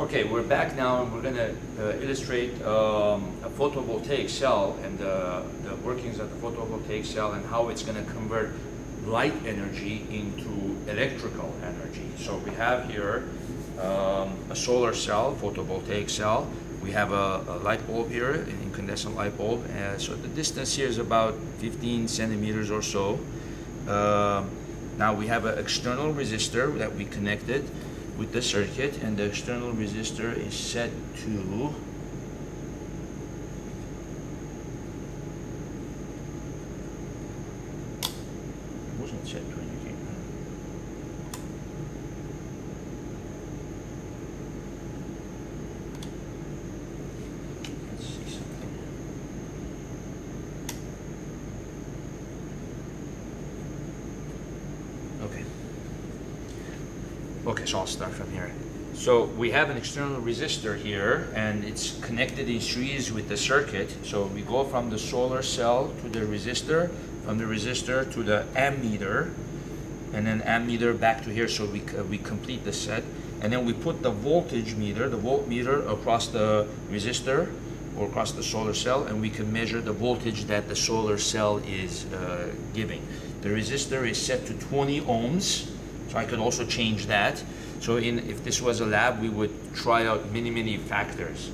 Okay, we're back now and we're going to uh, illustrate um, a photovoltaic cell and uh, the workings of the photovoltaic cell and how it's going to convert light energy into electrical energy. So we have here um, a solar cell, photovoltaic cell. We have a, a light bulb here, an incandescent light bulb. Uh, so the distance here is about 15 centimeters or so. Uh, now we have an external resistor that we connected with the circuit and the external resistor is set to wasn't set to anything. Let's see something. Okay. Okay, so I'll start from here. So we have an external resistor here and it's connected in series with the circuit. So we go from the solar cell to the resistor, from the resistor to the ammeter, and then ammeter back to here so we, uh, we complete the set. And then we put the voltage meter, the voltmeter across the resistor or across the solar cell and we can measure the voltage that the solar cell is uh, giving. The resistor is set to 20 ohms so I could also change that. So in, if this was a lab, we would try out many, many factors.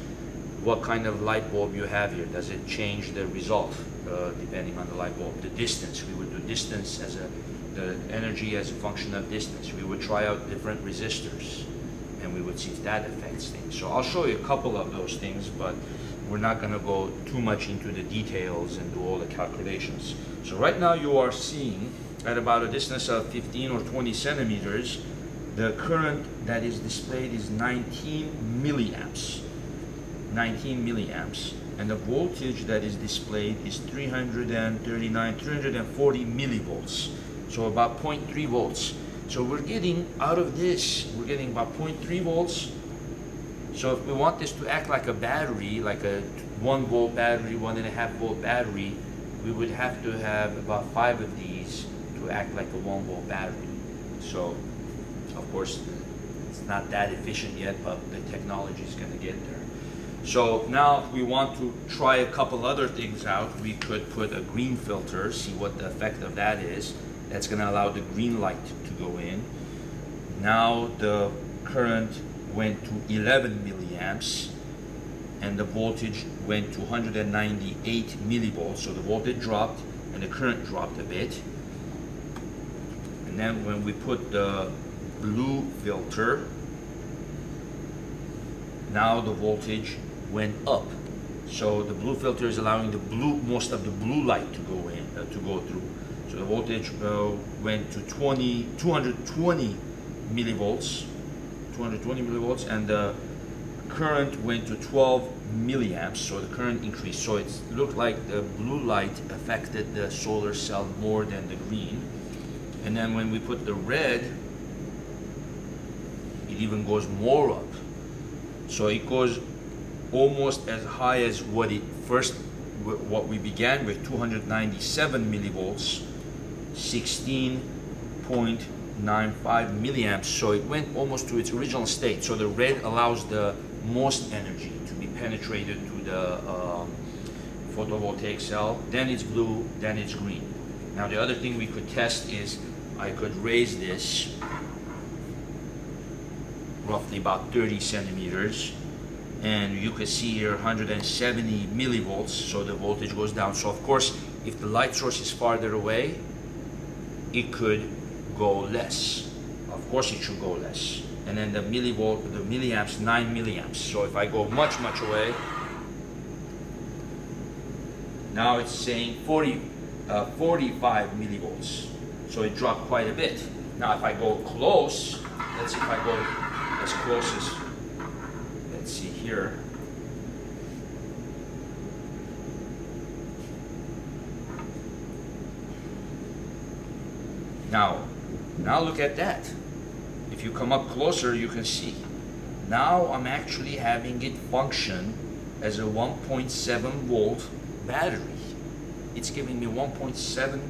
What kind of light bulb you have here? Does it change the result uh, depending on the light bulb? The distance, we would do distance as a, the energy as a function of distance. We would try out different resistors and we would see if that affects things. So I'll show you a couple of those things, but we're not gonna go too much into the details and do all the calculations. So right now you are seeing at about a distance of 15 or 20 centimeters, the current that is displayed is 19 milliamps. 19 milliamps. And the voltage that is displayed is 339, 340 millivolts. So about 0.3 volts. So we're getting out of this, we're getting about 0.3 volts. So if we want this to act like a battery, like a one volt battery, one and a half volt battery, we would have to have about five of these to act like a one volt battery. So, of course, it's not that efficient yet, but the technology is going to get there. So now if we want to try a couple other things out, we could put a green filter, see what the effect of that is. That's going to allow the green light to go in. Now the current went to 11 milliamps and the voltage went to 198 millivolts. So the voltage dropped and the current dropped a bit. And then when we put the blue filter, now the voltage went up. So the blue filter is allowing the blue, most of the blue light to go in, uh, to go through. So the voltage uh, went to 20, 220 millivolts, 220 millivolts, and the current went to 12 milliamps. So the current increased. So it looked like the blue light affected the solar cell more than the green. And then when we put the red, it even goes more up. So it goes almost as high as what it first, what we began with, 297 millivolts, 16.95 milliamps. So it went almost to its original state. So the red allows the most energy to be penetrated to the um, photovoltaic cell. Then it's blue, then it's green. Now the other thing we could test is I could raise this roughly about 30 centimeters and you can see here 170 millivolts so the voltage goes down. So of course if the light source is farther away it could go less. Of course it should go less. And then the millivolt the milliamps 9 milliamps. So if I go much much away now it's saying 40 uh, 45 millivolts so it dropped quite a bit. Now if I go close, let's see if I go as close as, let's see here. Now, now look at that. If you come up closer, you can see. Now I'm actually having it function as a 1.7 volt battery. It's giving me 1.7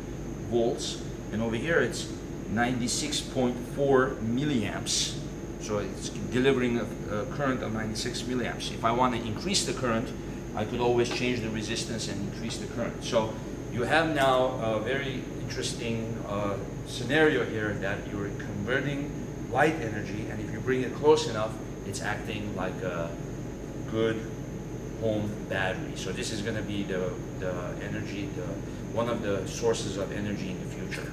volts and over here it's 96.4 milliamps So it's delivering a, a current of 96 milliamps. If I want to increase the current, I could always change the resistance and increase the current. So you have now a very interesting uh, scenario here that you're converting light energy, and if you bring it close enough, it's acting like a good home battery. So this is going to be the, the energy, the, one of the sources of energy in the future.